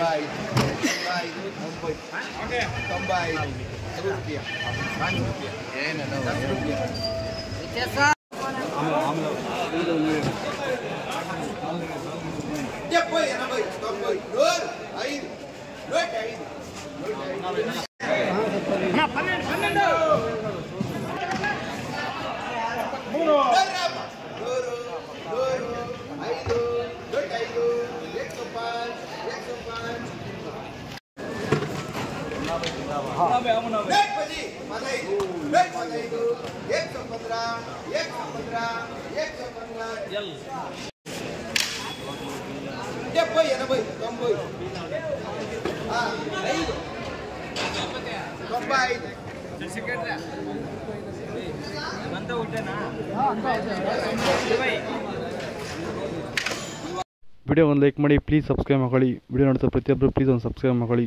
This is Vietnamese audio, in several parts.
bay combine, combine, combine, rupiah, banyak rupiah. Eh, no, no, rupiah. Bicara. Amlo, amlo. Ya, boy, ya, boy, tom boy, lur, air, lur, air, lur, air. Nah, panen, Ganpati मला एक मला एकशे पंधरा एकशे पंधरा एकशे पंधरा ते पै ना पै कम पै हा कम पाय ಬಂದ ಊಟನಾ ವಿಡಿಯೋ ಒಂದು ಲೈಕ್ ಮಾಡಿ ಪ್ಲೀಸ್ ಸಬ್ಸ್ಕ್ರೈಬ್ ಮಾಡ್ಕೊಳ್ಳಿ ವಿಡಿಯೋ ನೋಡ್ತಾ ಪ್ರತಿಯೊಬ್ಬರು ಪ್ಲೀಸ್ ಒಂದು ಸಬ್ಸ್ಕ್ರೈಬ್ ಮಾಡ್ಕೊಳ್ಳಿ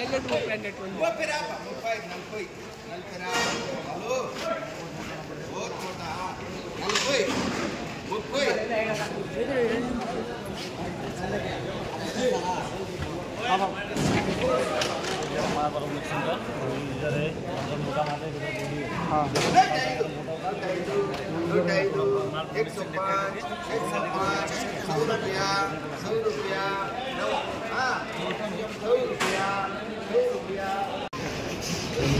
ఏజెంట్ ముప్పై అన్నట్టు ముప్పై రా ముప్పై నలభై నలభై రా హలో నలభై ముప్పై నూట ఐదు నూట ఐదు నూట ఐదు ఎక్స్ పాంచ్ ఎక్స్ పాంచ్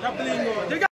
Tá, tá